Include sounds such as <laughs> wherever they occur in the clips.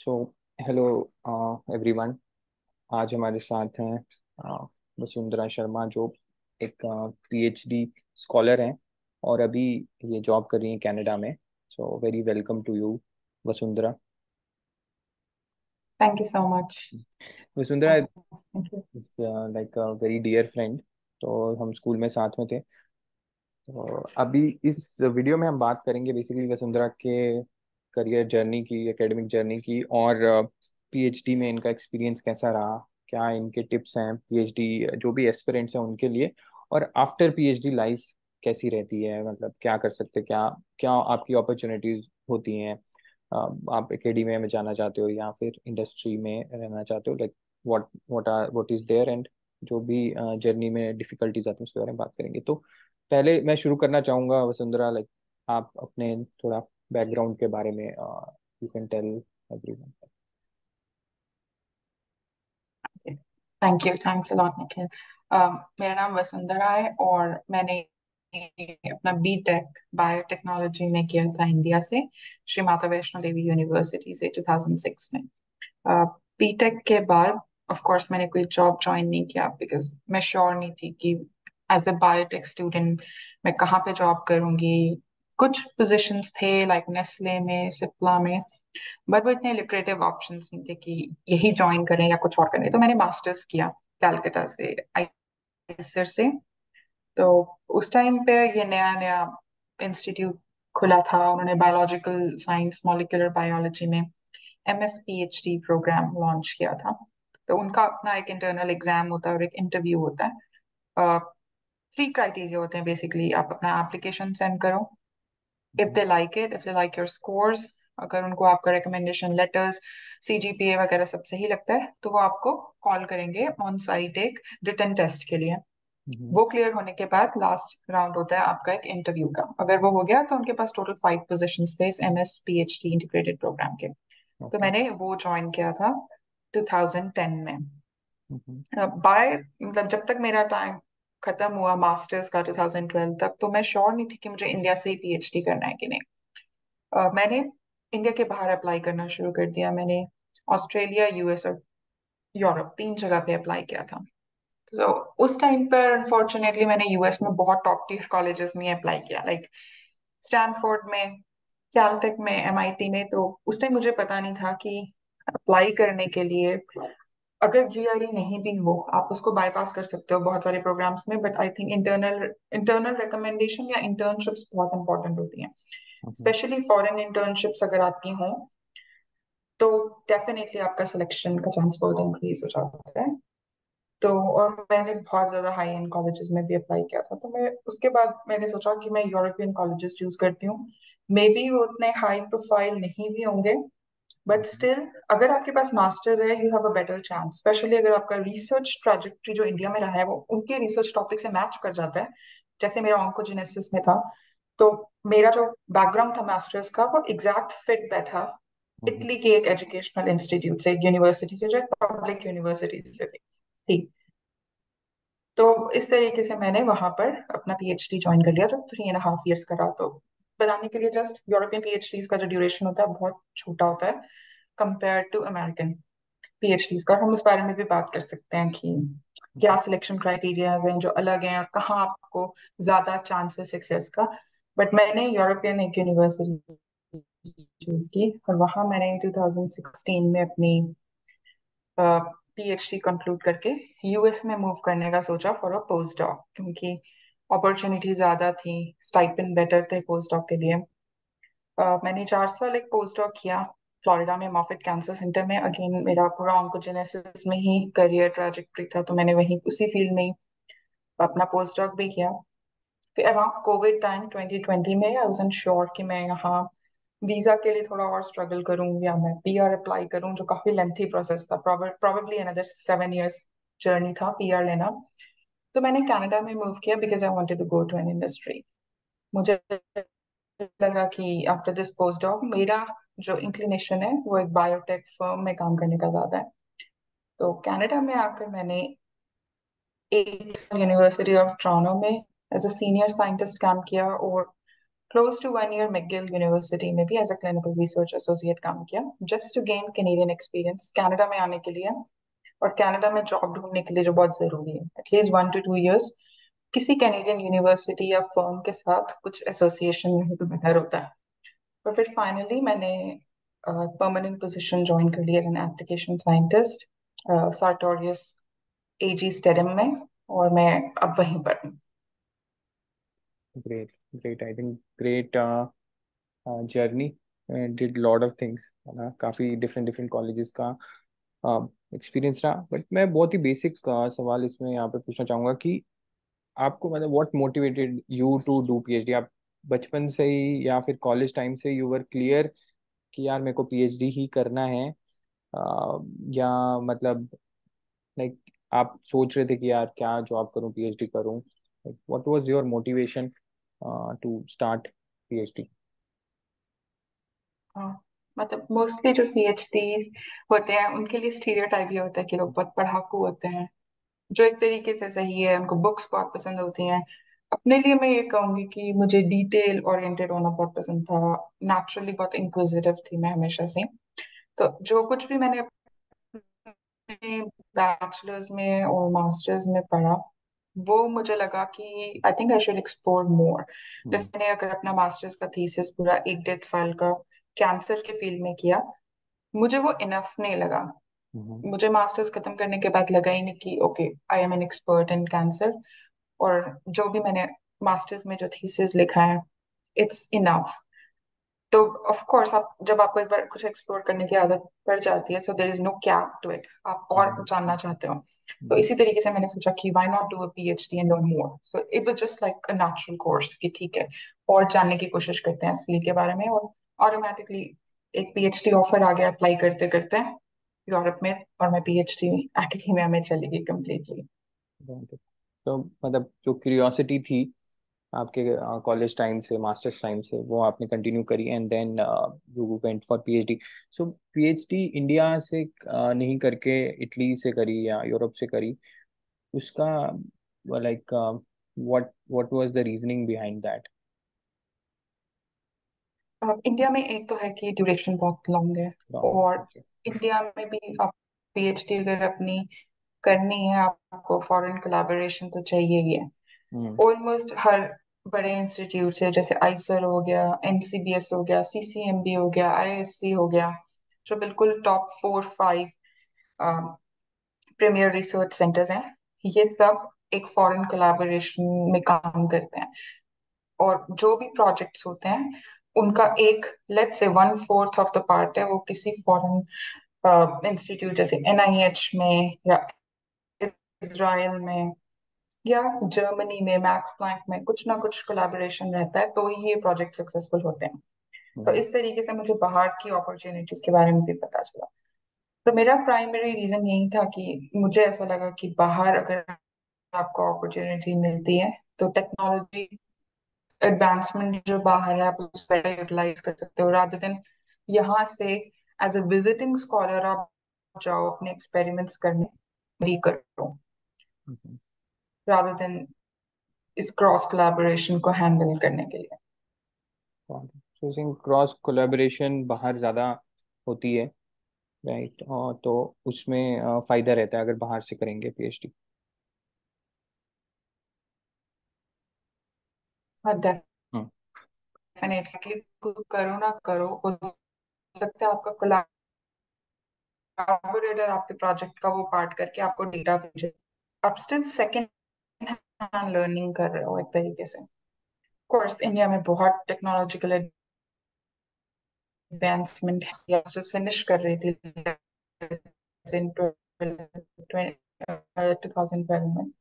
So hello everyone आज हमारे साथ हैं uh, वसुंधरा शर्मा जो एक पीएचडी स्कॉलर हैं और अभी ये जॉब कर रही हैं कनाडा में। So very welcome to you Vasundhara. Thank you so much. Vasundhara is like a very dear friend तो हम स्कूल में साथ में थे। तो अभी इस वीडियो में हम बात करेंगे बेसिकली वसुंधरा के करियर जर्नी की एकेडमिक जर्नी की और पीएचडी में इनका एक्सपीरियंस कैसा रहा? क्या इनके टिप्स हैं पीएचडी जो भी एस्पिरेंट्स हैं उनके लिए? और आफ्टर पीएचडी लाइफ कैसी रहती है? मतलब क्या कर सकते क्या क्या आपकी अपॉर्चुनिटीज़ होती हैं? आप एकेडमी में जाना चाहते हो या फिर इंडस्ट्री में रहना चाहते हो? Like what what are what is there and जो भी जर्नी में डिफिकल्टीज आती हैं उसके बारे में बात करेंगे। तो पहले मैं शुरू करना चाहूँगा वसुंधरा लाइक आप अपने थोड़ा बैकग्राउंड के बारे में you can tell everyone thank you thanks a lot Nikhil मेरा नाम वसुंधरा है और मैंने अपना बीटेक बायोटेक्नोलॉजी में किया था इंडिया से श्री माता वैष्णो देवी यूनिवर्सिटी से 2006 में। बीटेक uh, के बाद ऑफ़ कोर्स मैंने कोई जॉब ज्वाइन नहीं किया बिकॉज़ मैं श्योर नहीं थी कि एज अ बायोटेक स्टूडेंट मैं कहाँ पे जॉब करूँगी कुछ पोजीशंस थे लाइक नेस्ले में सिप्ला में बट वो इतने लिक्रेटिव ऑप्शंस नहीं थे कि यही ज्वाइन करें या कुछ और करें। तो मैंने मास्टर्स किया कैलकाटा से आईएसआर से। तो उस टाइम पे ये नया नया इंस्टीट्यूट खुला था। उन्होंने बायोलॉजिकल साइंस मॉलिक्यूलर बायोलॉजी में M S P H D program launch किया था। तो उनका अपना एक इंटरनल एग्ज़ाम होता है और एक इंटरव्यू होता है। थ्री uh, क्राइटेरिया होते हैं बेसिकली आप अपना एप्लीकेशन सेंड करो। If they like it if they like your scores अगर उनको आपका रिकमेंडेशन लेटर्स सीजीपीए वगैरह सब सही लगता है तो वो आपको कॉल करेंगे ऑन साइट एक रिटर्न टेस्ट के लिए। वो क्लियर होने के बाद लास्ट राउंड होता है आपका एक इंटरव्यू का। अगर वो हो गया तो उनके पास टोटल फाइव पोजिशन थे इस M S P H D integrated program के। तो मैंने वो ज्वाइन किया था 2010 में। बाय मतलब जब तक मेरा टाइम खत्म हुआ मास्टर्स का 2012 तक तो मैं श्योर नहीं थी कि मुझे इंडिया से ही पीएचडी करना है कि नहीं। uh, मैंने इंडिया के बाहर अप्लाई करना शुरू कर दिया। मैंने ऑस्ट्रेलिया यूएस और यूरोप तीन जगह पे अप्लाई किया था। तो so, उस टाइम पर अनफॉर्चुनेटली मैंने यूएस में बहुत टॉप टीयर कॉलेजेस में अप्लाई किया। लाइक like, स्टैनफोर्ड में कैलटेक में एमआईटी में तो उस टाइम मुझे पता नहीं था कि अप्लाई करने के लिए अगर जीआरई नहीं भी हो आप उसको बाईपास कर सकते हो बहुत सारे प्रोग्राम्स में but I think internal internal recommendation या इंटर्नशिप्स बहुत इंपॉर्टेंट होती हैं। स्पेशली फॉरेन इंटर्नशिप्स अगर आपकी हों तो डेफिनेटली आपका सिलेक्शन का चांस बहुत इंक्रीज हो जाता है। तो और मैंने बहुत ज़्यादा हाई एंड कॉलेजेस में भी अप्लाई किया था तो मैं उसके बाद मैंने सोचा कि मैं यूरोपियन कॉलेजेस चूज़ करती हूँ। मे बी वो उतने हाई प्रोफ़ाइल नहीं भी होंगे बट स्टिल अगर आपके पास मास्टर्स है you have a better chance specially अगर आपका रिसर्च ट्रैजेक्टरी जो इंडिया में रहा है वो उनके रिसर्च टॉपिक से मैच कर जाता है. जैसे मेरा ऑन्कोजेनेसिस में था तो मेरा जो बैकग्राउंड था मास्टर्स का वो एग्जैक्ट फिट बैठा इटली के एक एजुकेशनल इंस्टीट्यूट से एक यूनिवर्सिटी से जो एक पब्लिक यूनिवर्सिटी से थी. थी. तो इस तरीके से मैंने वहाँ पर अपना पीएचडी ज्वाइन कर लिया जो थ्री एंड हाफ़ ईयर्स करा तो. बताने के लिए जस्ट यूरोपियन पीएचडी का जो ड्यूरेशन होता है बहुत छोटा होता है कंपेयर टू अमेरिकन पीएचडी का। हम उस बारे में भी बात कर सकते हैं कि क्या सिलेक्शन क्राइटेरियाज हैं जो अलग हैं और कहाँ आपको ज़्यादा चांस है सक्सेस का। बट मैंने यूरोपियन एक यूनिवर्सिटी चूज़ की और वहाँ मैंने 2016 में अपनी पीएचडी कंक्लूड करके यूएस में मूव करने का सोचा फॉर अ पोस्ट डॉक क्योंकि अपॉर्चुनिटी ज़्यादा थी स्टाइपेंड बेटर थे पोस्ट डॉक के लिए। uh, मैंने चार साल एक पोस्ट डॉक किया फ्लोरिडा में मॉफिट कैंसर सेंटर में। अगेन मेरा पूरा ऑन्कोजेनेसिस में ही करियर ट्रैजेक्टरी था तो मैंने वहीं उसी फ़ील्ड में अपना पोस्ट डॉक भी किया। फिर अराउंड कोविड टाइम 2020 में आई वाज श्योर कि मैं यहाँ वीज़ा के लिए थोड़ा और स्ट्रगल करूँ या मैं पीआर अप्लाई करूँ जो काफ़ी लेंथी प्रोसेस था। Probably another seven years journey था पीआर लेना। तो मैंने कनाडा में मूव किया because I wanted to go to an industry मुझे लगा कि आफ्टर दिस पोस्ट डॉक मेरा जो इंक्लिनेशन है, वो एक बायोटेक फर्म में काम करने का ज़्यादा है. तो कनाडा में आकर मैंने यूनिवर्सिटी ऑफ़ टोरंटो में एज अ सीनियर साइंटिस्ट काम किया और close to one year McGill University में भी as a clinical research associate काम किया just to gain Canadian experience Canada में आने के लिए. और कनाडा में जॉब ढूँढने के लिए जो बहुत ज़रूरी है। At least one two two years किसी कैनेडियन यूनिवर्सिटी या फर्म के साथ कुछ एसोसिएशन में तो बेटर होता है। और फिर फाइनली मैंने परमानेंट पोजीशन ज्वाइन कर ली as an application scientist Sartorius AG Stedim में और मैं अब वहीं पर हूँ। Great great I think great journey did lot of things है ना? काफ़ी डिफरेंट डिफरेंट कॉलेजेस का एक्सपीरियंस रहा। बट मैं बहुत ही बेसिक सवाल इसमें यहाँ पे पूछना चाहूँगा कि आपको मतलब what motivated you to do PhD आप बचपन से ही या फिर कॉलेज टाइम से यू वर क्लियर कि यार मेरे को पीएचडी ही करना है। uh, या मतलब लाइक आप सोच रहे थे कि यार क्या जॉब करूँ पीएचडी करूँ? What was your motivation to start PhD हाँ, मतलब मोस्टली जो पीएचडी होते हैं उनके लिए स्टीरियोटाइप ये होता है कि लोग बहुत पढ़ाकू होते हैं। जो एक तरीके से सही है उनको बुक्स बहुत पसंद होती हैं। अपने लिए मैं ये कहूँगी कि मुझे डिटेल ओरिएंटेड होना बहुत पसंद था। नेचुरली बहुत इंक्विजिटिव थी मैं हमेशा से। तो जो कुछ भी मैंने बैचलर्स में और मास्टर्स में पढ़ा वो मुझे लगा कि I think I should explore more जैसे मैंने अगर अपना मास्टर्स का थीसिस पूरा एक डेढ़ साल का कैंसर के फ़ील्ड में किया मुझे वो इनफ नहीं लगा। हम्म। मुझे मास्टर्स खत्म करने के बाद लगा ही नहीं कि okay I am an expert in cancer और जो भी मैंने मास्टर्स में जो थीसिस लिखा है इट्स इनफ तो ऑफ़ कोर्स आप जब आपको एक बार कुछ एक्सप्लोर करने की आदत पड़ जाती है so there is no cap to it आप और हम्म। जानना चाहते हो। तो हम्म। इसी तरीके से मैंने सोचा कि why not do a PhD and learn more so it was just like a natural course कि ठीक है और जानने की कोशिश करते हैं इस फ़ील्ड के बारे में और ऑटोमेटिकली एक पीएचडी ऑफ़र आ गया अप्लाई करते करते यूरोप में और मैं पीएचडी एकेडमिया में चली गई कम्प्लीटली तो मतलब जो क्यूरियोसिटी थी आपके कॉलेज टाइम से मास्टर्स टाइम से, वो आपने कंटिन्यू करी and then you went for PhD so PhD India से नहीं करके इटली से करी या यूरोप से करी, उसका like what what was the reasoning behind that India में एक तो है कि ड्यूरेशन बहुत लॉन्ग है और इंडिया में भी आप पीएचडी अगर अपनी करनी है आपको फॉरेन कोलैबोरेशन तो चाहिए ही है। हम्म ऑलमोस्ट हर बड़े इंस्टीट्यूट है जैसे आईसर हो गया एनसीबीएस हो गया सीसीएमबी हो गया आईएससी हो गया जो बिल्कुल top four five premier research centers हैं। ये सब एक फॉरेन कोलैबोरेशन में काम करते हैं। और जो भी प्रोजेक्ट्स होते हैं उनका एक let's say one fourth of the part है वो किसी फॉरेन इंस्टीट्यूट जैसे एनआईएच में या इसराइल में या जर्मनी में मैक्स प्लैंक में कुछ ना कुछ कोलैबोरेशन रहता है तो ही ये प्रोजेक्ट सक्सेसफुल होते हैं। तो हम्म इस तरीके से मुझे बाहर की अपॉर्चुनिटीज़ के बारे में भी पता चला। तो मेरा प्राइमरी रीजन यही था कि मुझे ऐसा लगा कि बाहर अगर आपको अपॉर्चुनिटी मिलती है तो टेक्नोलॉजी एडवांसमेंट जो बाहर है आप उसको यूटिलाइज कर सकते हो। रादर देन यहाँ से एज अ विजिटिंग स्कॉलर आप जाओ अपने एक्सपेरिमेंट्स करने भी करो। हम्म। रादर देन इस क्रॉस कोलैबोरेशन को हैंडल करने के लिए। क्रॉस कोलैबोरेशन बाहर ज़्यादा होती है राइट और तो उसमें फ़ायदा रहता है अगर बाहर से करेंगे पीएचडी हाँ हम्म डेफिनेटली करो ना करो हो सकता है आपका कोलैबोरेटर आपके प्रोजेक्ट का वो पार्ट करके आपको डेटा भेजे। आप स्टिल सेकेंड लर्निंग कर रहे हो एक तरीके से। कोर्स इंडिया में बहुत टेक्नोलॉजिकल एडवांसमेंट है। फिनिश कर रही थी। इन 2012 में।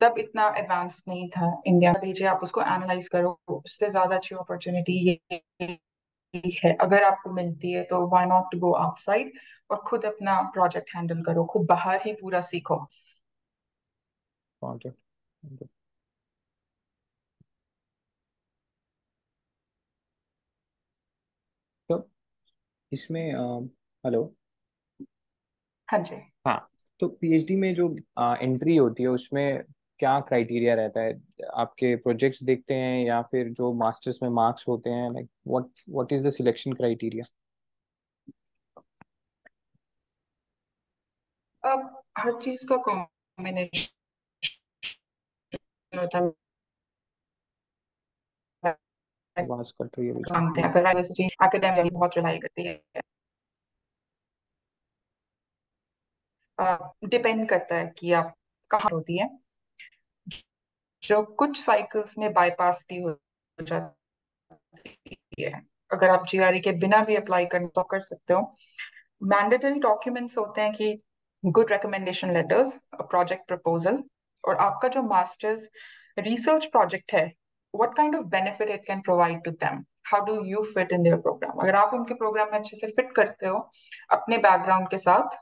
तब इतना एडवांस नहीं था इंडिया भेजे आप उसको एनालाइज करो उससे ज़्यादा अच्छी अपॉर्चुनिटी ये है। अगर आपको मिलती है तो why not to go outside और खुद अपना प्रोजेक्ट हैंडल करो खुद बाहर ही पूरा सीखो. तो इसमें हेलो हाँ जी। हाँ तो पीएचडी में जो एंट्री होती है उसमें क्या क्राइटेरिया रहता है? आपके प्रोजेक्ट्स देखते हैं या फिर जो मास्टर्स में मार्क्स होते हैं like what what is the selection criteria अब हर चीज़ का कॉम्बिनेशन होता है आवाज़ कट रही है अगर यूनिवर्सिटी एकेडमिक बहुत रिलाई करती है। डिपेंड करता है कि आप कहाँ होती है। जो कुछ साइकिल्स में बाईपास भी हो जाती है। अगर आप जीआरई के बिना भी अप्लाई कर तो कर सकते हो। मैंडेटरी डॉक्यूमेंट्स होते हैं कि good recommendation letters project proposal और आपका जो मास्टर्स रिसर्च प्रोजेक्ट है, what kind of benefit it can provide to them? How do you fit in their program? अगर आप उनके प्रोग्राम में अच्छे से फिट करते हो, अपने बैकग्राउंड के साथ,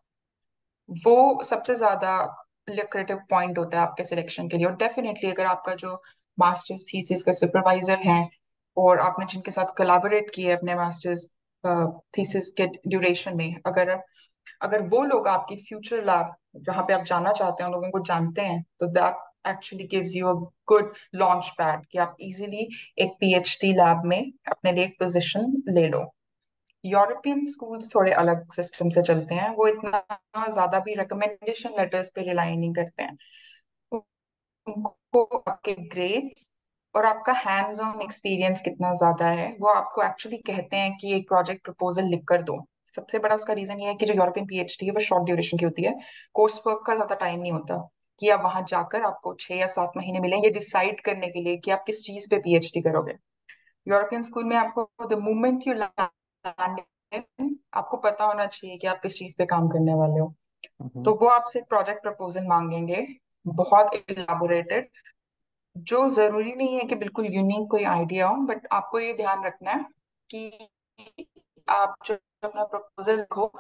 वो सबसे ज़्यादा लिक्रेटिव पॉइंट होता है आपके सिलेक्शन के लिए। और डेफिनेटली अगर आपका जो मास्टर्स थीसिस का सुपरवाइजर है और आपने जिनके साथ कोलैबोरेट किए अपने मास्टर्स थीसिस के ड्यूरेशन में, अगर अगर वो लोग आपकी फ्यूचर लैब जहाँ पे आप जाना चाहते हैं, उन लोगों को जानते हैं तो that actually gives you a good launch pad कि आप इजीली एक पीएचडी लैब में अपने लिए एक पोजीशन ले लो। यूरोपियन स्कूल्स थोड़े अलग सिस्टम से चलते हैं। वो इतना ज़्यादा भी रिकमेंडेशन लेटर्स पे रिलाई नहीं करते हैं। उनको आपके ग्रेड्स और आपका हैंड्स ऑन एक्सपीरियंस कितना ज़्यादा है, वो आपको एक्चुअली कहते हैं कि एक प्रोजेक्ट प्रपोजल लिख कर दो। सबसे बड़ा उसका रीजन ये है कि जो यूरोपियन पीएचडी है, वो शॉर्ट ड्यूरेशन की होती है। कोर्स वर्क का ज़्यादा टाइम नहीं होता कि आप वहाँ जाकर आपको छह या सात महीने मिलेंगे डिसाइड करने के लिए कि आप किस चीज़ पे पीएचडी करोगे। यूरोपियन स्कूल में आपको द मोमेंट यू लैंड आपको पता होना चाहिए कि आप किस चीज़ पे काम करने वाले हो। तो वो आपसे प्रोजेक्ट प्रपोजल मांगेंगे बहुत इलाबोरेटेड जो ज़रूरी नहीं है कि बिल्कुल यूनिक कोई आइडिया हो बट आपको ये ध्यान रखना है कि आप जो अपना प्रपोजल लिखो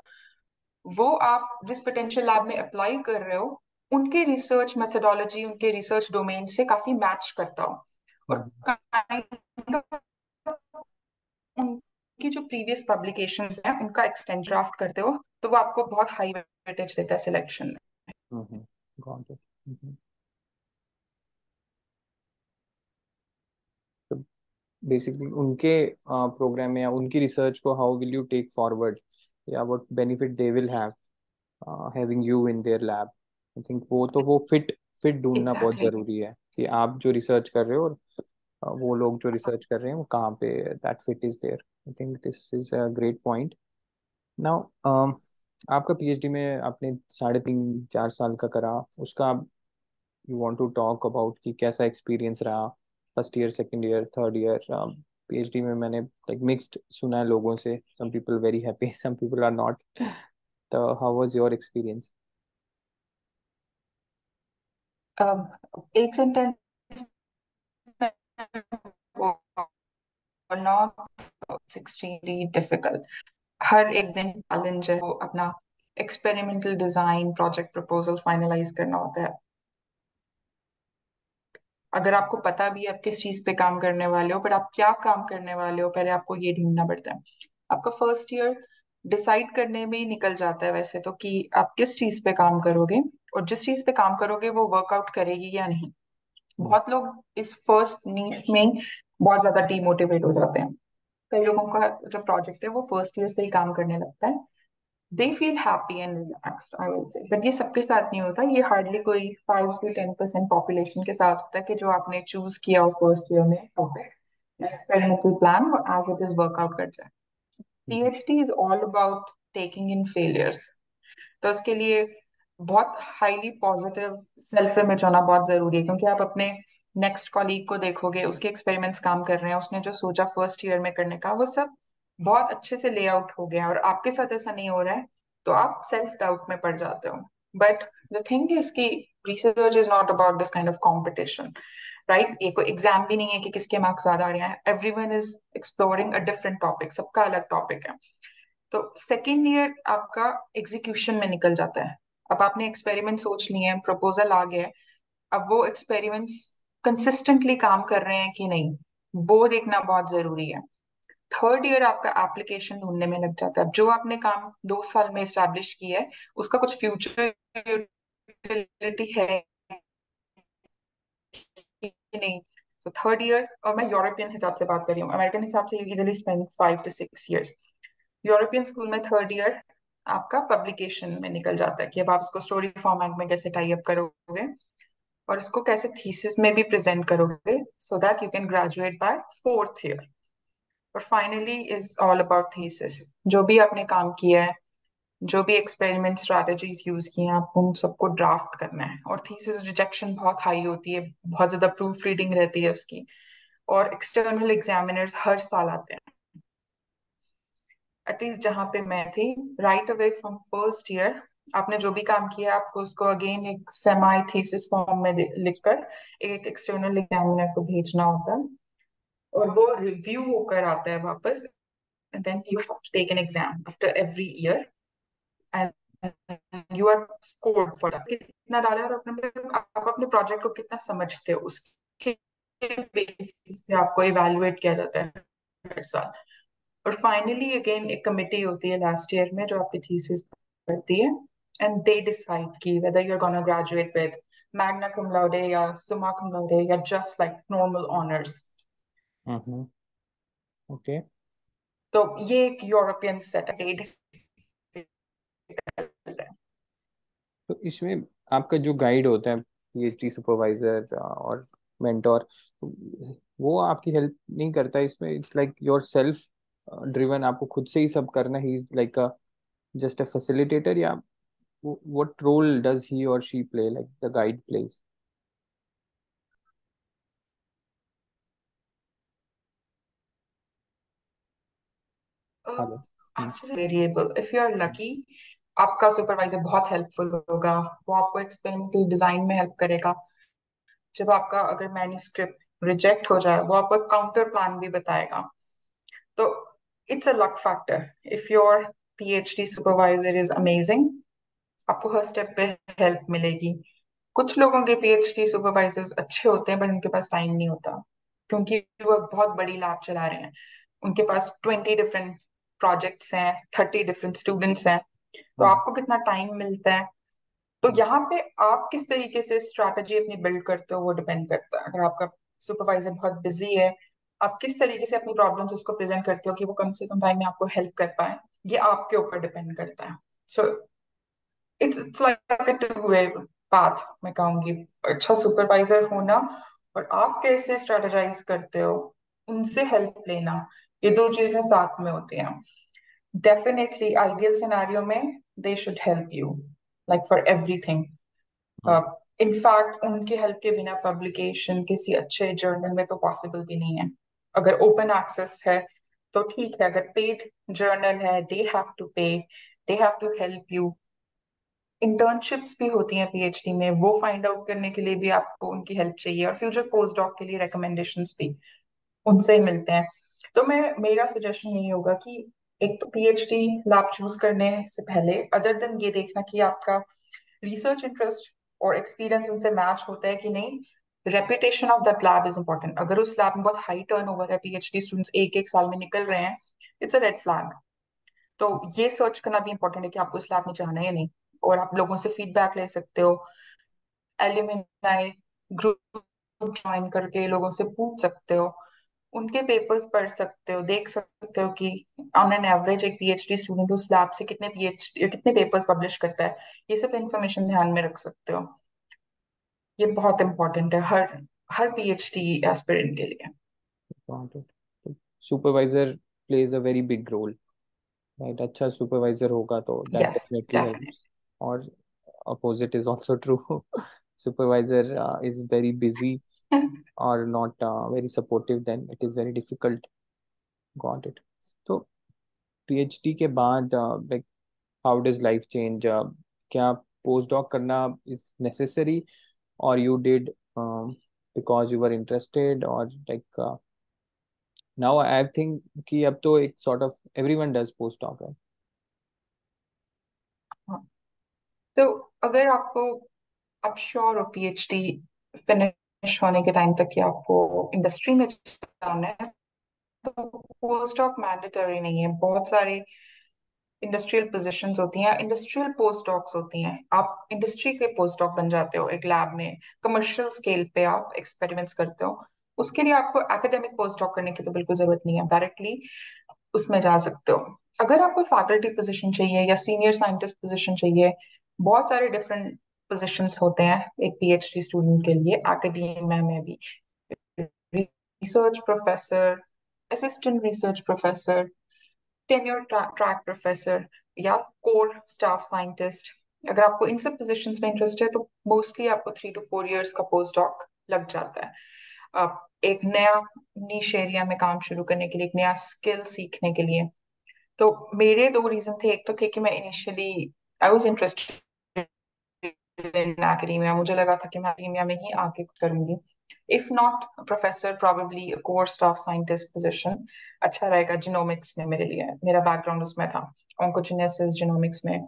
वो आप जिस पोटेंशियल लैब में अप्लाई कर रहे हो उनके रिसर्च मेथोडोलॉजी उनके रिसर्च डोमेन से काफ़ी मैच करता हो। और उनकी जो प्रीवियस पब्लिकेशंस हैं उनका एक्सटेंड ड्राफ्ट करते हो तो वो आपको बहुत हाई वेटेज देता है सिलेक्शन में। बेसिकली उनके प्रोग्राम में या उनकी रिसर्च को how will you take forward या what benefit they will have having you in their lab I think वो तो वो फिट फिट ढूंढना बहुत ज़रूरी है कि आप जो रिसर्च कर रहे हो और वो लोग जो रिसर्च कर रहे हैं वो कहाँ पे that fit is there I think this is a great point now आपका पीएचडी में आपने साढ़े तीन, चार साल का करा, उसका you want to talk about कि कैसा एक्सपीरियंस रहा first year second year third year PhD में मैंने लाइक मिक्स्ड सुना है लोगों से some people very happy some people are not तो हाउ वाज योर एक्सपीरियंस एक सेंटेंस नॉट एक्सट्रीमली डिफ़िकल्ट हर एक दिन चैलेंज है, वो अपना experimental design project proposal finalize करना होता है। अगर आपको पता भी है आप किस चीज़ पे काम करने वाले हो, पर आप क्या काम करने वाले हो, पहले आपको ये ढूंढना पड़ता है। आपका फ़र्स्ट ईयर डिसाइड करने में ही निकल जाता है वैसे तो कि आप किस चीज़ पे काम करोगे और जिस चीज़ पे काम करोगे वो वर्कआउट करेगी या नहीं। बहुत लोग इस फ़र्स्ट नीड में बहुत ज़्यादा डिमोटिवेट हो जाते हैं। कई लोगों का जो प्रोजेक्ट है वो फ़र्स्ट ईयर से ही काम करने लगता है। They feel happy and relax I will say but ये सबके साथ नहीं होता, ये हार्डली कोई five to ten percent population के साथ होता है कि जो आपने चूज़ किया हो फ़र्स्ट ईयर में topic experimental plan as it is work out कर जाए। PhD is all about taking in failures तो उसके लिए बहुत हाईली पॉजिटिव सेल्फ इमेज होना बहुत ज़रूरी है, क्योंकि आप अपने नेक्स्ट कॉलीग को देखोगे, उसके एक्सपेरिमेंट्स काम कर रहे हैं, उसने जो सोचा फ़र्स्ट ईयर में करने का, वो सब बहुत अच्छे से लेआउट हो गया और आपके साथ ऐसा नहीं हो रहा है तो आप सेल्फ डाउट में पड़ जाते हो। बट द थिंग इज़ कि research is not about this kind of competition right ये कोई एग्ज़ाम भी नहीं है कि किसके मार्क्स ज़्यादा आ रहे हैं। Everyone is exploring a different topic सबका अलग टॉपिक है। तो सेकेंड ईयर आपका एग्जीक्यूशन में निकल जाता है। अब आपने एक्सपेरिमेंट सोच लिए हैं प्रपोजल आ गया है, अब वो एक्सपेरिमेंट्स कंसिस्टेंटली काम कर रहे हैं कि नहीं, वो देखना बहुत ज़रूरी है। थर्ड ईयर आपका एप्लीकेशन ढूँढने में लग जाता है। जो आपने काम दो साल में स्टैब्लिश किया है, उसका कुछ फ्यूचर है नहीं? तो थर्ड ईयर और मैं यूरोपियन हिसाब से बात कर रही हूँ। अमेरिकन हिसाब से easily spend five to six years European school में थर्ड ईयर आपका पब्लिकेशन में निकल जाता है कि अब आप उसको स्टोरी फॉर्मेट में कैसे टाई अप करोगे। और उसको कैसे थीसिस में भी प्रेजेंट करोगे so that you can graduate by fourth year और finally is all about thesis जो भी आपने काम किया है, जो भी एक्सपेरिमेंट स्ट्रैटेजीज यूज़ की हैं आपको उन सबको ड्राफ्ट करना है। और थीसिस रिजेक्शन बहुत हाई होती है, बहुत ज़्यादा प्रूफ रीडिंग रहती है उसकी। और एक्सटर्नल एग्जामिनर्स हर साल आते हैं। एटलीस्ट जहाँ पे मैं थी right away from first year आपने जो भी काम किया, आपको उसको अगेन एक सेमाई थीसिस फॉर्म में लिखकर, एक एक्सटर्नल एग्जामिनर को भेजना होता है। और वो रिव्यू होकर आता है वापस, and then you have to take an exam after every year, and you are scored that कितना डाला और अपने आप अपने प्रोजेक्ट को कितना समझते हो, उसके बेसिस पे आपको इवैल्यूएट किया जाता है हर साल। और फाइनली अगेन एक कमिटी होती है लास्ट ईयर में, जो आपकी थीसिस करती है। एंड दे डिसाइड कि whether you are gonna graduate with magna cum laude या summa cum laude. या just like normal honors. Hmm okay तो ये एक यूरोपियन सेट तो इसमें आपका जो गाइड होता है पीएचडी सुपरवाइजर और मेंटोर तो वो आपकी हेल्प नहीं करता इसमें? It's like your self driven आपको खुद से ही सब करना ही is like a just a facilitator या what role does he or she play like the guide plays? Variable if you are lucky आपका सुपरवाइजर बहुत हेल्पफुल होगा। वो आपको एक्सपेरिमेंटल डिज़ाइन में हेल्प करेगा। जब आपका अगर मैन्यूस्क्रिप्ट रिजेक्ट हो जाए वो आपको काउंटर प्लान भी बताएगा। तो it's a luck factor if your PhD supervisor is amazing आपको हर स्टेप पे हेल्प मिलेगी। कुछ लोगों के पीएचडी सुपरवाइजर्स अच्छे होते हैं पर उनके पास टाइम नहीं होता क्योंकि वो बहुत बड़ी लैब चला रहे हैं। उनके पास ट्वेंटी डिफरेंट प्रोजेक्ट्स हैं थर्टी डिफरेंट स्टूडेंट्स हैं तो आपको कितना टाइम मिलता है? तो यहाँ पे आप किस तरीके से स्ट्रैटेजी अपनी बिल्ड करते हो वो डिपेंड करता है। अगर आपका सुपरवाइजर बहुत बिज़ी है आप किस तरीके से अपनी प्रॉब्लम्स उसको प्रेजेंट करते हो कि वो कम से कम टाइम में आपको हेल्प कर पाए? ये आपके ऊपर डिपेंड करता है। So it's it's like a two way path मैं कहूँगी। अच्छा सुपरवाइजर होना और आप कैसे स्ट्रेटेजाइज करते हो उनसे हेल्प लेना ये दो चीज़ें साथ में होती हैं। डेफिनेटली आइडियल सिनेरियो में they should help you like for everything in fact उनके हेल्प के बिना पब्लिकेशन किसी अच्छे जर्नल में तो पॉसिबल भी नहीं है। अगर ओपन एक्सेस है तो ठीक है। अगर पेड जर्नल है they have to pay they have to help you internships भी होती हैं पीएचडी में, वो फाइंड आउट करने के लिए भी आपको उनकी हेल्प चाहिए और फ्यूचर पोस्ट डॉक के लिए रिकमेंडेशन भी उनसे ही मिलते हैं। तो मैं, मेरा सजेशन यही होगा कि एक तो पीएचडी लैब चूज़ करने से पहले अदर देन ये देखना कि आपका रिसर्च इंटरेस्ट और एक्सपीरियंस उनसे मैच होता है कि नहीं reputation of that lab is important अगर उस लैब में बहुत हाई टर्न ओवर है पीएचडी स्टूडेंट्स एक एक साल में निकल रहे हैं इट्स अ रेड फ्लैग तो ये सर्च करना भी इंपॉर्टेंट है कि आपको इस लैब में जाना है या नहीं। और आप लोगों से फीडबैक ले सकते हो। एल्यूमिनाई ग्रुप ज्वाइन करके लोगों से पूछ सकते हो। उनके पेपर्स पढ़ सकते हो देख सकते हो कि ऑन एन एवरेज एक पीएचडी स्टूडेंट उस लैब से कितने पीएचडी कितने पेपर्स पब्लिश करता है। ये सब इंफॉर्मेशन ध्यान में रख सकते हो। ये बहुत इंपॉर्टेंट है हर हर पीएचडी एस्पिरेंट के लिए। Supervisor plays a very big role right अच्छा सुपरवाइजर होगा तो that yes definitely helps or opposite is also true. <laughs> Supervisor uh, is very busy <laughs> or not uh, very supportive then it is very difficult. Got it. So phd ke baad uh, like how does life change? Uh, kya postdoc karna is necessary or you did um, because you were interested or like uh, now i think ki ab to ek sort of everyone does postdoc right? तो अगर आपको, आप sure हो PhD finish होने के time तक कि आपको इंडस्ट्री में जाना है तो पोस्ट डॉक मैंडेटरी नहीं है। बहुत सारे इंडस्ट्रियल पोजीशंस होती हैं इंडस्ट्रियल पोस्ट डॉक्स होती हैं। आप इंडस्ट्री के पोस्ट डॉक बन जाते हो एक लैब में। कमर्शियल स्केल पे आप एक्सपेरिमेंट्स करते हो। उसके लिए आपको एकेडमिक पोस्ट डॉक करने की तो बिल्कुल ज़रूरत नहीं है। डायरेक्टली उसमें जा सकते हो। अगर आपको फैकल्टी पोजीशन चाहिए या सीनियर साइंटिस्ट पोजीशन चाहिए बहुत सारे डिफरेंट पोजीशंस होते हैं एक पीएचडी स्टूडेंट के लिए एकेडमिया में भी। Research professor assistant research professor tenure track professor या कोर स्टाफ साइंटिस्ट अगर आपको इन सब पोजीशंस में इंटरेस्ट है तो मोस्टली आपको थ्री टू फोर इयर्स का पोस्ट डॉक लग जाता है। एक नया नीश एरिया में काम शुरू करने के लिए, एक नया स्किल सीखने के लिए। तो मेरे दो रीजन थे। एक तो थे कि मैं initially I was interested in academia मुझे लगा था कि मैं एकेडमिया में ही आके करूँगी। If not professor probably core staff scientist position अच्छा रहेगा जिनोमिक्स में मेरे लिए। मेरा बैकग्राउंड उसमें था। ऑन्कोजेनेसिस जिनोमिक्स में।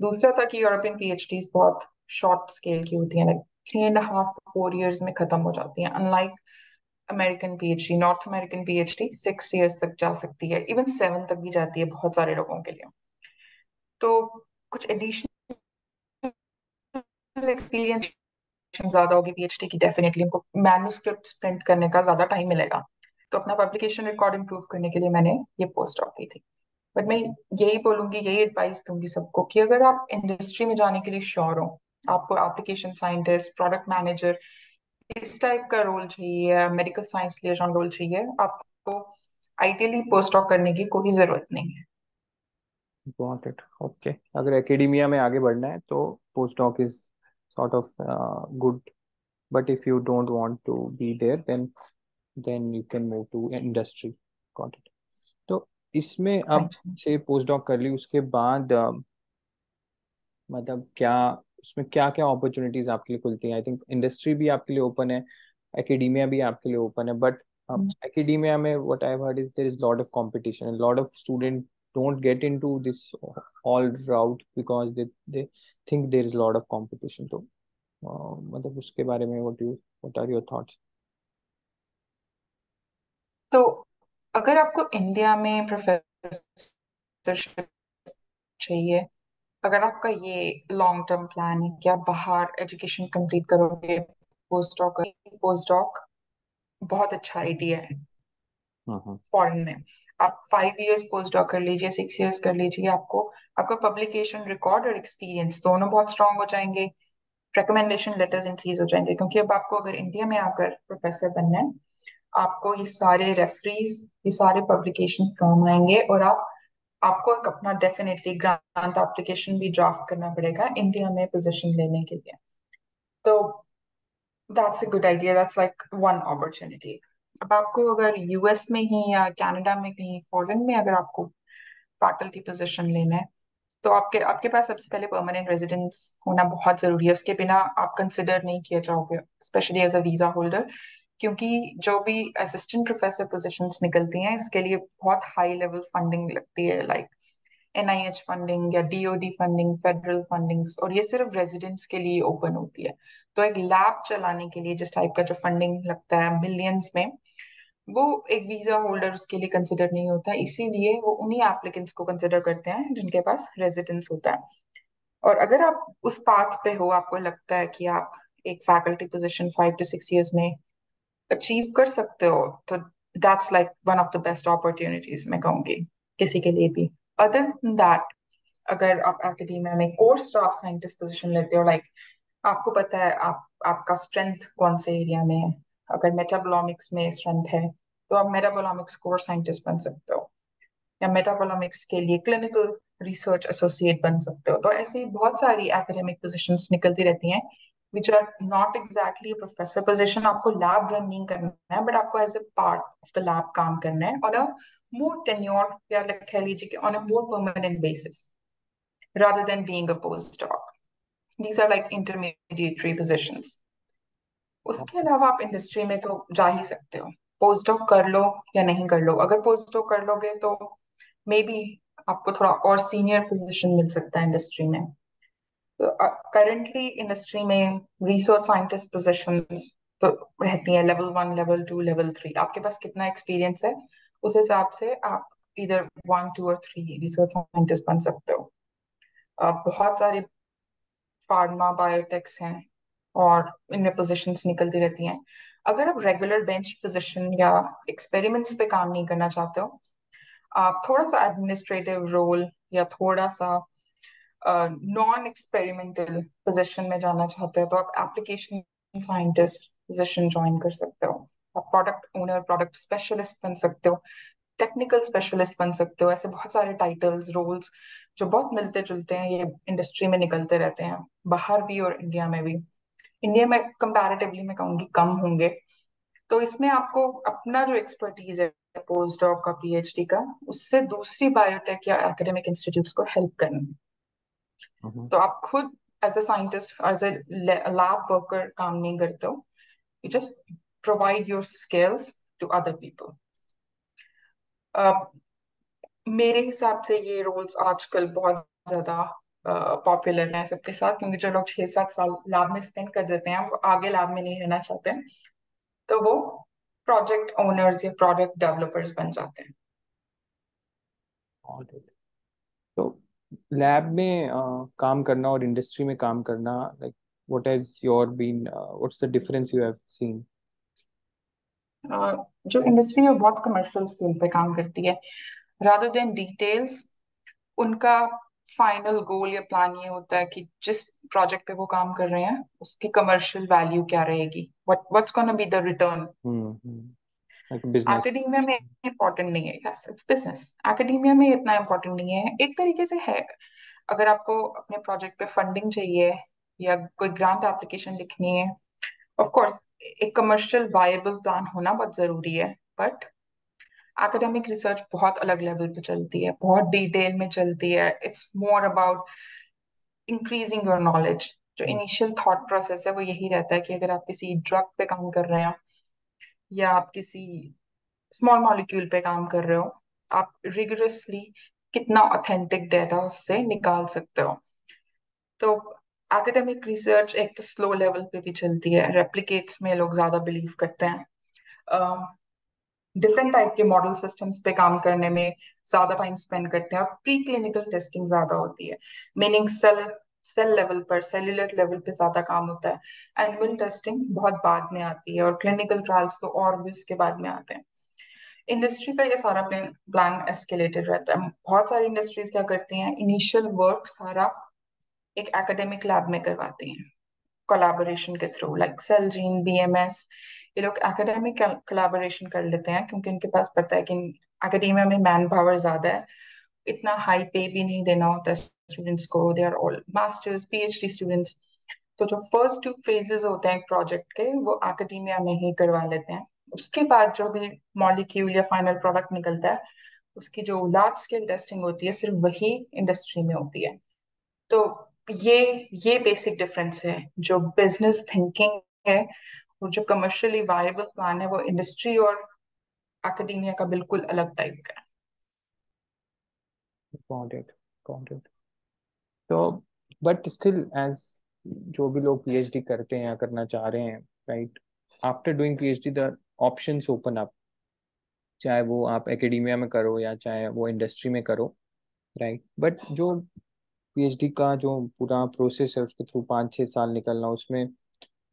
दूसरा था कि यूरोपियन पीएचडी बहुत शॉर्ट स्केल की होती है three and half four years में खत्म हो जाती हैं। Unlike American PhD North American PhD six years तक जा सकती है। इवन सेवन तक भी जाती है बहुत सारे लोगों के लिए। तो कुछ एडिशनल एक्सपीरियंस ज़्यादा होगी पीएचडी की डेफिनेटली उनको मैन्युस्क्रिप्ट प्रिंट करने का ज़्यादा टाइम मिलेगा। तो अपना पब्लिकेशन रिकॉर्ड इम्प्रूव करने के लिए मैंने ये पोस्ट ऑफ़ की थी। बट मैं यही बोलूँगी, यही एडवाइस दूँगी सबको कि अगर आप इंडस्ट्री में जाने के लिए श्योर हो, आपको एप्लीकेशन साइंटिस्ट प्रोडक्ट मैनेजर इस टाइप का रोल चाहिए मेडिकल साइंस लिएजॉन रोल चाहिए, आपको आइडियली पोस्ट ऑफ़ करने की कोई ज़रूरत नहीं है। गॉट इट ओके अगर एकेडमिया में आगे बढ़ना है तो post doc is sort of uh, good. But if you don't want to be there then then you can move to industry. Got it. तो इसमें अब से पोस्ट डॉक कर ली उसके बाद uh, मतलब क्या उसमें क्या क्या अपॉर्चुनिटीज़ आपके लिए खुलती हैं? आई थिंक इंडस्ट्री भी आपके लिए ओपन है एकेडमिया भी आपके लिए ओपन है बट एकेडमिया में what I heard is there is lot of competition lot of student don't get into this all route because they they think there is a lot of competition तो मतलब उसके बारे में what you what are your thoughts तो अगर आपको India में professorship चाहिए अगर आपका ये लॉन्ग टर्म प्लान है कि आप बाहर एजुकेशन कंप्लीट करोगे पोस्ट डॉक पोस्ट डॉक बहुत अच्छा आइडिया है फॉरेन में आप फाइव इयर्स पोस्ट डॉक कर लीजिए सिक्स इयर्स कर लीजिए, आपको, आपका पब्लिकेशन रिकॉर्ड और एक्सपीरियंस दोनों बहुत स्ट्रांग हो जाएँगे। रिकमेंडेशन लेटर्स इंक्रीज हो जाएँगे, क्योंकि अब आपको अगर इंडिया में आकर प्रोफेसर बनना है, आपको ये सारे रेफरीज ये सारे पब्लिकेशन काम आएँगे और आप, आपको एक अपना डेफिनेटली ग्रांट एप्लीकेशन भी ड्राफ्ट करना पड़ेगा इंडिया में पोजीशन लेने के लिए। तो that's a good idea that's like one opportunity अब आपको अगर यूएस में ही या कनाडा में कहीं फॉरेन में अगर आपको फैकल्टी पोजीशन लेना है तो आपके आपके पास सबसे पहले परमानेंट रेजिडेंस होना बहुत ज़रूरी है। उसके बिना आप कंसिडर नहीं किया जाओगे specially as a visa holder क्योंकि जो भी असिस्टेंट प्रोफेसर पोजिशन निकलती हैं, इसके लिए बहुत हाई लेवल फंडिंग लगती है लाइक एनआईएच फंडिंग या डीओडी फंडिंग फेडरल फंडिंग्स और ये सिर्फ़ रेजिडेंट्स के लिए ओपन होती है। तो एक लैब चलाने के लिए जिस टाइप का जो फंडिंग लगता है मिलियंस में, वो एक वीज़ा होल्डर उसके लिए कंसिडर नहीं होता। इसीलिए वो उन्हीं एप्लीकेंट्स को कंसिडर करते हैं जिनके पास रेजिडेंस होता है। और अगर आप उस पाथ पे हो, आपको लगता है कि आप एक faculty position five to six years में अचीव कर सकते हो तो that's like one of the best opportunities मैं कहूँगी, किसी के लिए भी। अदर दैट अगर आप एकेडमिया में कोर स्टाफ साइंटिस्ट पोजीशन लेते हो लाइक आपको पता है आप, आपका स्ट्रेंथ कौन से एरिया में है? अगर मेटाबोलॉमिक्स में स्ट्रेंथ है तो आप मेटाबोलॉमिक्स कोर साइंटिस्ट बन सकते हो। या मेटाबोलॉमिक्स के लिए क्लिनिकल रिसर्च एसोसिएट बन सकते हो। तो ऐसी बहुत सारी एकेडमिक पोजीशंस निकलती रहती हैं which are not exactly professor position आपको लैब रन नहीं करना है बट आपको as a part of the lab काम करना है। और more tenure या कह लीजिए on a more permanent basis, rather than being a postdoc. These are like intermediary positions. उसके अलावा आप इंडस्ट्री में तो जा ही सकते हो। पोस्ट डॉक कर लो या नहीं कर लो। अगर पोस्ट डॉक कर लोगे तो मे बी आपको थोड़ा और सीनियर पोजीशन मिल सकता है इंडस्ट्री में। तो करंटली इंडस्ट्री में रिसर्च साइंटिस्ट पोजीशंस तो रहती हैं। Level one level two level three आपके पास कितना एक्सपीरियंस है? उस हिसाब से आप इधर वन टू और थ्री रिसर्च साइंटिस्ट बन सकते हो। uh, बहुत सारे फार्मा बायोटेक्स हैं और इनमें पोजीशंस निकलती रहती हैं। अगर आप रेगुलर बेंच पोजीशन या एक्सपेरिमेंट्स पे काम नहीं करना चाहते हो आप थोड़ा सा एडमिनिस्ट्रेटिव रोल या थोड़ा सा नॉन एक्सपेरिमेंटल पोजीशन में जाना चाहते हो तो आप एप्लीकेशन साइंटिस्ट पोजीशन ज्वाइन कर सकते हो। आप प्रोडक्ट ओनर प्रोडक्ट स्पेशलिस्ट बन सकते हो टेक्निकल स्पेशलिस्ट बन सकते हो ऐसे बहुत सारे टाइटल्स रोल्स जो बहुत मिलते जुलते हैं ये इंडस्ट्री में निकलते रहते हैं बाहर भी और इंडिया में भी। इंडिया में कंपैरेटिवली मैं कहूँगी कम होंगे। तो इसमें आपको अपना जो एक्सपर्टीज है पोस्ट डॉक का पीएचडी का उससे दूसरी बायोटेक या एकेडमिक इंस्टीट्यूट्स को हेल्प करना। हम्म। तो आप खुद as a scientist as a lab worker काम नहीं करते हो। You just provide your skills to other people मेरे हिसाब से ये रोल्स आजकल बहुत ज़्यादा पॉपुलर हैं सबके साथ क्योंकि जो लोग छह सात साल लैब में स्पेंड कर देते हैं वो आगे लैब में नहीं रहना चाहते हैं तो वो प्रोजेक्ट ओनर्स या प्रोडक्ट डेवलपर्स बन जाते हैं। तो लैब में uh, काम करना और इंडस्ट्री में काम करना like what has your been what's the difference you have seen जो इंडस्ट्री है बहुत कमर्शियल स्केल पे काम करती है रादर देन डिटेल्स उनका फाइनल गोल या प्लान ये होता है कि जिस प्रोजेक्ट पे वो काम कर रहे हैं उसकी कमर्शियल वैल्यू क्या रहेगी? What what's gonna be the return academia में इम्पोर्टेंट नहीं है यस इट्स बिज़नेस एकेडमिया में इतना इम्पोर्टेंट नहीं है. एक तरीके से है अगर आपको अपने प्रोजेक्ट पे फंडिंग चाहिए या कोई ग्रांट एप्लीकेशन लिखनी है ऑफ़ कोर्स एक कमर्शियल वायबल प्लान होना बहुत ज़रूरी है बट एकेडमिक रिसर्च बहुत अलग लेवल पे चलती है बहुत डिटेल में चलती है। It's more about increasing your knowledge जो इनिशियल थॉट प्रोसेस है वो यही रहता है कि अगर आप किसी ड्रग पे काम कर रहे हो या आप किसी स्मॉल मॉलिक्यूल पे काम कर रहे हो आप रिगरसली कितना ऑथेंटिक डेटा उससे निकाल सकते हो। तो एकेडमिक रिसर्च एक तो स्लो लेवल पे भी चलती है रेप्लिकेट्स में लोग ज़्यादा बिलीव करते हैं। डिफरेंट टाइप के मॉडल सिस्टम्स पे काम करने में ज़्यादा टाइम स्पेंड करते हैं और प्री क्लिनिकल टेस्टिंग ज़्यादा होती है। मीनिंग सेल सेल लेवल पर सेल्यूलर लेवल पे ज़्यादा काम होता है। एनिमल टेस्टिंग बहुत बाद में आती है और क्लिनिकल ट्रायल्स तो और भी उसके बाद में आते हैं। इंडस्ट्री का ये सारा प्लान एस्केलेटेड रहता है। बहुत सारी इंडस्ट्रीज़ क्या करती हैं इनिशियल वर्क सारा एक एकेडमिक लैब में करवाते हैं। कोलैबोरेशन के through like cell gene BMS ये लोग एकेडमिक कोलैबोरेशन कर लेते हैं क्योंकि उनके पास पता है कि एकेडेमिया में मैन पावर ज़्यादा है। इतना हाई पे भी नहीं देना होता स्टूडेंट्स को। They are all masters PhD students तो जो फ़र्स्ट टू फेजेस होते हैं प्रोजेक्ट के, वो एकेडेमिया में ही करवा लेते हैं। उसके बाद जो भी मॉलिक्यूल या फाइनल प्रोडक्ट निकलता है, उसकी जो लार्ज स्केल टेस्टिंग होती है, सिर्फ़ वही इंडस्ट्री में होती है। तो ये ये बेसिक डिफरेंस है। जो बिज़नेस थिंकिंग है और जो कमर्शियली वायबल प्लान है, वो इंडस्ट्री और एकेडेमिया का बिल्कुल अलग टाइप का गॉट इट गॉट इट तो बट स्टिल एज जो भी लोग पीएचडी करते हैं या करना चाह रहे हैं right after doing PhD the options open up चाहे वो आप एकेडमिया में करो या चाहे वो इंडस्ट्री में करो राइट बट जो पीएचडी का जो पूरा प्रोसेस है उसके थ्रू पाँच छः साल निकलना उसमें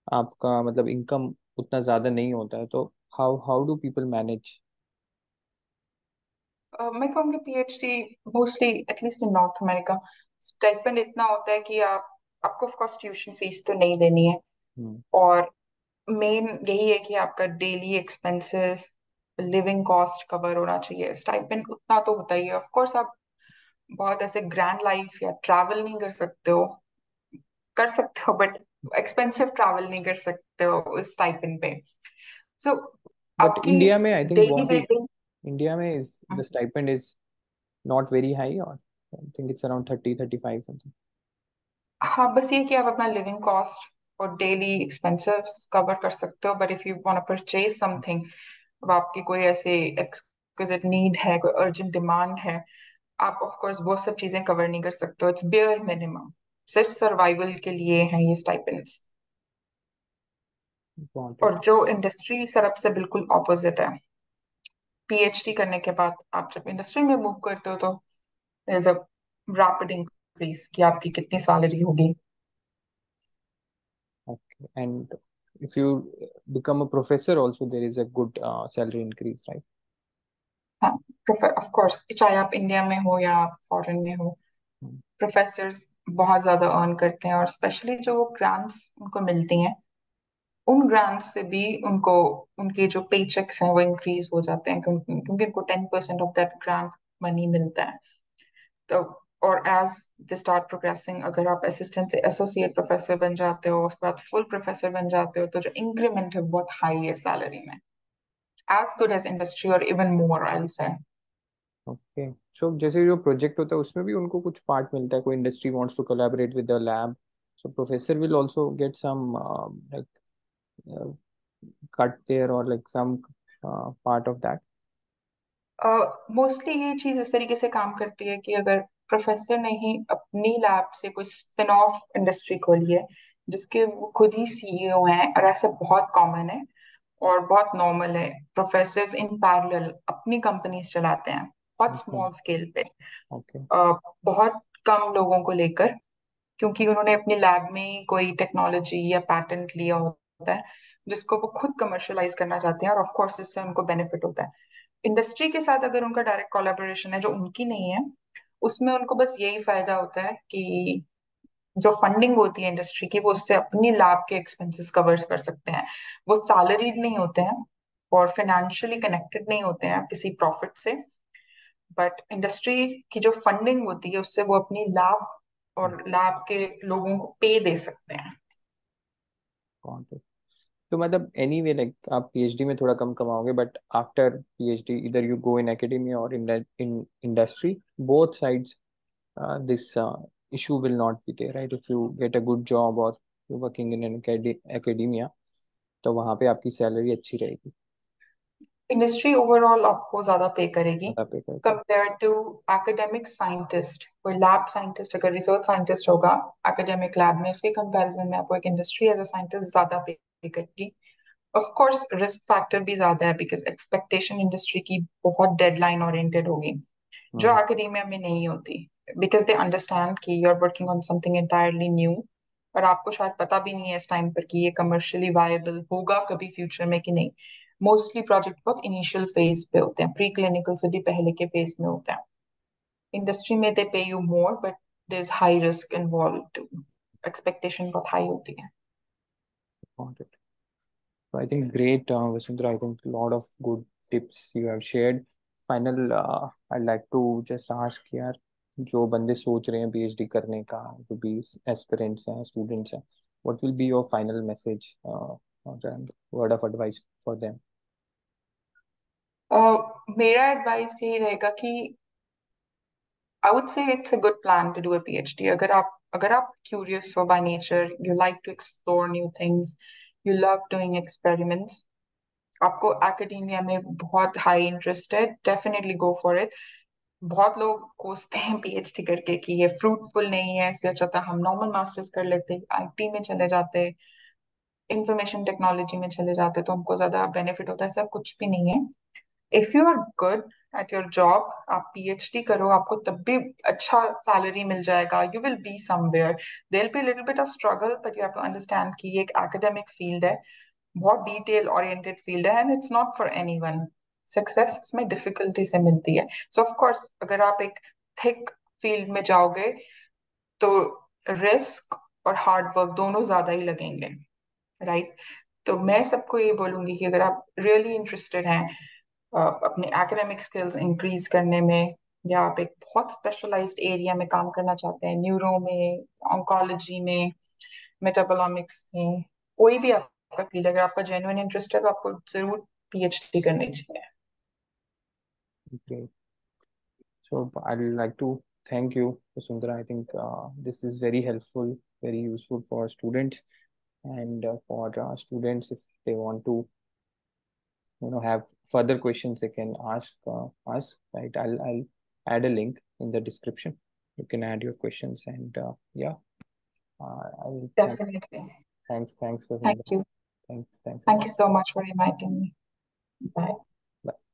आपका मतलब इनकम उतना ज़्यादा नहीं होता है तो how how do people manage a, मैं कहूँगी PhD mostly at least in North America stipend इतना होता है कि आप आपको ऑफ़ कोर्स ट्यूशन फ़ीस तो नहीं देनी है। हम्म। और मेन यही है कि आपका daily expenses living cost cover होना चाहिए। स्टाइपेंड उतना तो होता ही है। ऑफ़ कोर्स आप बहुत ऐसे ग्रैंड लाइफ या ट्रैवल नहीं कर सकते हो। कर सकते हो बट एक्सपेंसिव ट्रैवल नहीं कर सकते हो इस स्टाइपेंड पे। सो बट इंडिया में आई थिंक इंडिया में is the stipend is not very high और I think it's around thirty thirty five something हाँ बस ये कि आप अपना लिविंग कॉस्ट और डेली एक्सपेंसेस कवर कर सकते हो but if you want to purchase something अब आपकी कोई ऐसे एक्सक्विजिट नीड है कोई अर्जेंट डिमांड है आप ऑफ़ कोर्स वो सब चीज़ें कवर नहीं कर सकते हो. इट्स बेयर मिनिमम सिर्फ़ सर्वाइवल के लिए हैं ये स्टाइपेंड्स और जो इंडस्ट्री तरफ़ से बिल्कुल ऑपोजिट है. पीएचडी करने के बाद आप जब इंडस्ट्री में मूव करते हो तो there's a rapid increase कि आपकी कितनी सैलरी होगी. Okay. And if you become a professor also, there is a good uh, salary increase, right? हाँ ऑफ़ कोर्स चाहे आप इंडिया में हो या आप फॉरेन में हो. प्रोफेसर्स बहुत ज़्यादा अर्न करते हैं और स्पेशली जो वो ग्रांट्स उनको मिलती हैं, उन ग्रांट्स से भी उनको, उनके जो पे चेक्स हैं वो इंक्रीज हो जाते हैं क्योंकि क्योंकि उनको ten percent of that grant money मिलता है तो और एज दे स्टार्ट प्रोग्रेसिंग अगर आप असिस्टेंट से एसोसिएट प्रोफेसर बन जाते हो, उसके बाद फुल प्रोफेसर बन जाते हो तो जो इंक्रीमेंट है बहुत हाई है सैलरी में एज गुड एज इंडस्ट्री और even more I say okay so जैसे जो प्रोजेक्ट होता है उसमें भी उनको कुछ पार्ट मिलता है। कोई industry wants to collaborate with the lab so professor will also get some like cut there or like some uh, part of that. Mostly ये चीज़ इस तरीके से काम करती है कि अगर प्रोफेसर ने ही अपनी लैब से कोई स्पिन ऑफ़ इंडस्ट्री खोली है जिसके वो खुद ही सीईओ हैं और ऐसा बहुत कॉमन है और बहुत नॉर्मल है। प्रोफेसर इन पैरेलल अपनी कंपनीज़ चलाते हैं बहुत okay. स्मॉल स्केल पे। Okay. बहुत कम लोगों को लेकर क्योंकि उन्होंने अपनी लैब में ही कोई टेक्नोलॉजी या पैटेंट लिया होता है जिसको वो खुद कमर्शलाइज करना चाहते हैं और ऑफ़ कोर्स इससे उनको बेनिफिट होता है। इंडस्ट्री के साथ अगर उनका डायरेक्ट कोलेबोरेशन है जो उनकी नहीं है उसमें उनको बस यही फ़ायदा होता है कि जो फंडिंग होती है इंडस्ट्री की वो उससे अपनी लैब के एक्सपेंसेस कवर कर सकते हैं। वो सैलरीड नहीं होते हैं और फाइनेंशियली कनेक्टेड नहीं होते हैं किसी प्रॉफिट से। बट इंडस्ट्री की जो फंडिंग होती है उससे वो अपनी लैब और लैब के लोगों को पे दे सकते हैं। तो मतलब एनी वे लाइक आप पीएचडी में थोड़ा कम कमाओगे बट आफ्टर पीएचडी इधर यू गो इन एकेडेमिया और in in industry both sides this issue will not be there right? If you get a good job or you're working in an academia तो वहाँ पे आपकी salary अच्छी रहेगी। Industry overall आपको ज़्यादा pay करेगी कंपेयर टू एकेडमिक साइंटिस्ट कोई लैब साइंटिस्ट अगर रिसर्च साइंटिस्ट होगा एकेडमिक लैब में उसके कंपैरिजन में आपको एक इंडस्ट्री एज अ साइंटिस्ट ज़्यादा पे करेगी। ऑफ़ कोर्स रिस्क फैक्टर भी ज़्यादा है बिकॉज़ एक्सपेक्टेशन इंडस्ट्री की बहुत डेडलाइन ओरिएंटेड होगी। जो हम्म। एकेडेमिया में नहीं होती। बिकॉज़ दे अंडरस्टैंड कि you are working on something entirely new और आपको शायद पता भी नहीं है इस टाइम पर कि ये कमर्शियली वायबल होगा कभी फ्यूचर में कि नहीं। मोस्टली प्रोजेक्ट बहुत इनिशियल फ़ेज़ पे होते हैं प्री क्लिनिकल से भी पहले के फ़ेज़ में होते हैं। इंडस्ट्री में they pay you more but there is high risk involve to expectation बहुत हाई होती है। Got it. So I think great uh, Vasundhara. I think a lot of good tips you have shared. Final uh, I'd like to just ask यार जो बंदे सोच रहे हैं PhD करने का, जो भी एस्पिरेंट्स हैं स्टूडेंट्स हैं what will be your final message word of advice for them मेरा एडवाइस यही रहेगा कि I would say it's a good plan to do a PhD अगर आप अगर आप क्यूरियस हो by nature you like to explore new things you love doing experiments आपको एकेडमिया में बहुत हाई इंटरेस्ट है डेफिनेटली गो फॉर इट बहुत लोग कोसते हैं PhD करके कि ये फ्रूटफुल नहीं है, इससे अच्छा हम normal masters कर लेते, IT में चले जाते, इंफॉर्मेशन टेक्नोलॉजी में चले जाते तो हमको ज़्यादा बेनिफिट होता है ऐसा कुछ भी नहीं है। If you are good at your job आप पीएचडी करो आपको तब भी अच्छा सैलरी मिल जाएगा you will be somewhere there be little bit of struggle but you have to understand कि एक एकेडमिक फ़ील्ड है बहुत डिटेल ओरिएंटेड फ़ील्ड है and it's not for anyone success इसमें डिफिकल्टी से मिलती है। सो ऑफ़ कोर्स अगर आप एक थिक फ़ील्ड में जाओगे तो रिस्क और हार्ड वर्क दोनों ज़्यादा ही लगेंगे राइट तो मैं सबको ये बोलूँगी कि अगर आप रियली इंटरेस्टेड हैं अपने एकेडमिक स्किल्स इंक्रीज करने में, या आप एक बहुत स्पेशलाइज्ड एरिया में काम करना चाहते हैं न्यूरो में ऑन्कोलॉजी में मेटाबोलॉमिक्स में, कोई भी आपका फ़ील्ड अगर आपका जेन्युइन इंटरेस्ट है तो आपको ज़रूर पीएचडी करनी चाहिए। Okay. So I'd like to thank you, Sundara. I think uh, this is very helpful, very useful for students and uh, for our students if they want to, you know, have further questions, they can ask uh, us. Right, I'll I'll add a link in the description. You can add your questions and uh, yeah, uh, I'll definitely. Thanks, thanks for thank you. Thanks, thanks. Thank you so much for inviting me. Bye.